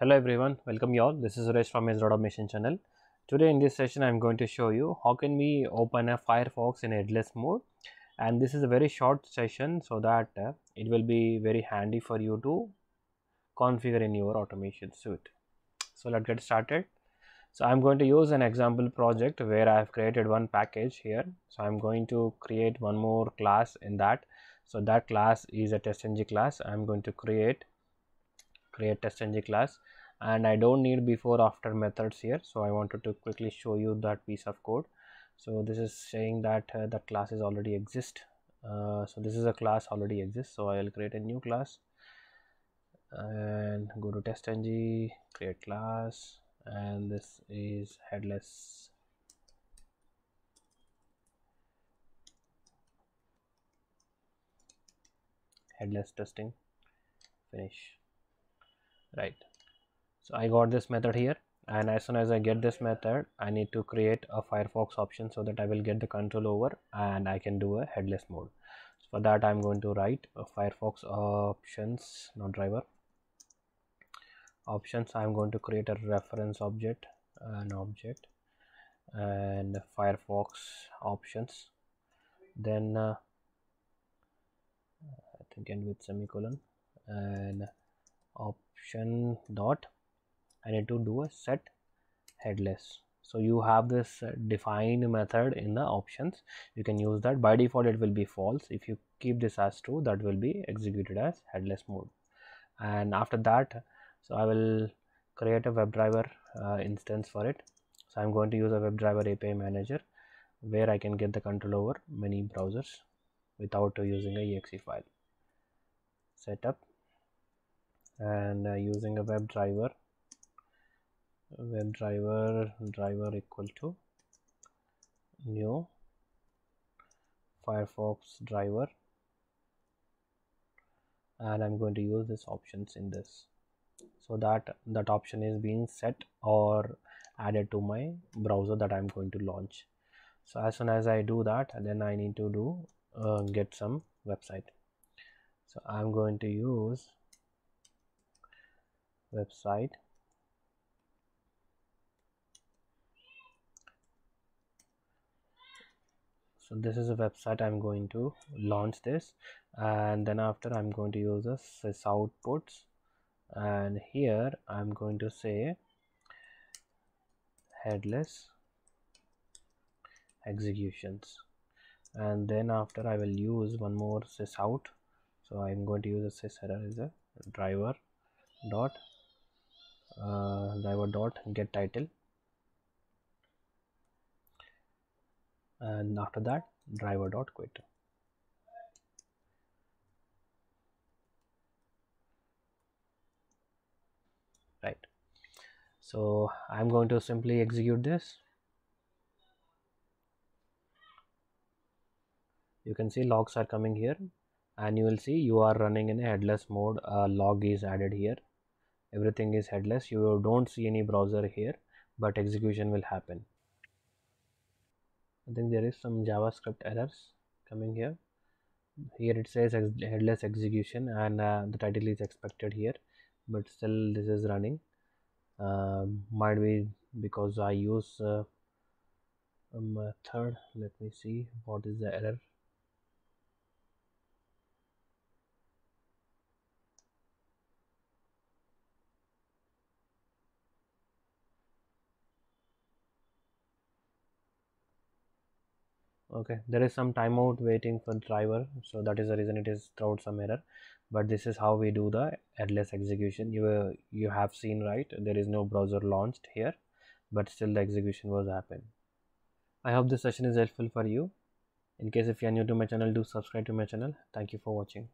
Hello everyone, welcome you all. This is Suresh from SDET Automation channel. Today in this session I am going to show you how can we open a Firefox in headless mode and this is a very short session so that uh, it will be very handy for you to configure in your automation suite. So let's get started. So I'm going to use an example project where I have created one package here. So I'm going to create one more class in that. So that class is a testng class. I'm going to create create test testng class. And I don't need before after methods here so I wanted to quickly show you that piece of code. So this is saying that uh, the classes already exist. Uh, so this is a class already exists so I'll create a new class. And go to test testng create class. And this is headless. Headless testing. Finish right? So i got this method here and as soon as i get this method i need to create a firefox option so that i will get the control over and i can do a headless mode. So for that i'm going to write a firefox options not driver options. I'm going to create a reference object an object and firefox options. Then uh, i think end with semicolon and option dot I need to do a set headless. So you have this uh, defined method in the options. You can use that. By default it will be false. If you keep this as true that will be executed as headless mode. And after that so I will create a WebDriver uh, instance for it. So I'm going to use a WebDriver API manager where I can get the control over many browsers without using a exe file. Setup and uh, using a WebDriver WebDriver driver driver equal to new firefox driver. And i'm going to use this options in this. So that that option is being set or added to my browser that i'm going to launch. So as soon as i do that then i need to do uh, get some website. So i'm going to use website. So this is a website i'm going to launch this and then after i'm going to use the sys outputs. And here i'm going to say headless executions. And then after i will use one more sys out. So i'm going to use a sys error as a driver dot uh, driver dot get title. And after that driver dot quit. Right. So i'm going to simply execute this. You can see logs are coming here and you will see you are running in a headless mode. A log is added here everything is headless. You don't see any browser here but execution will happen. I think there is some JavaScript errors coming here. Here it says headless execution and uh, the title is expected here but still this is running. Uh, might be because I use uh, a method let me see what is the error okay there is some timeout waiting for driver so that is the reason it is thrown some error. But this is how we do the headless execution. You uh, you have seen right? There is no browser launched here but still the execution was happened. I hope this session is helpful for you. In case if you are new to my channel do subscribe to my channel. Thank you for watching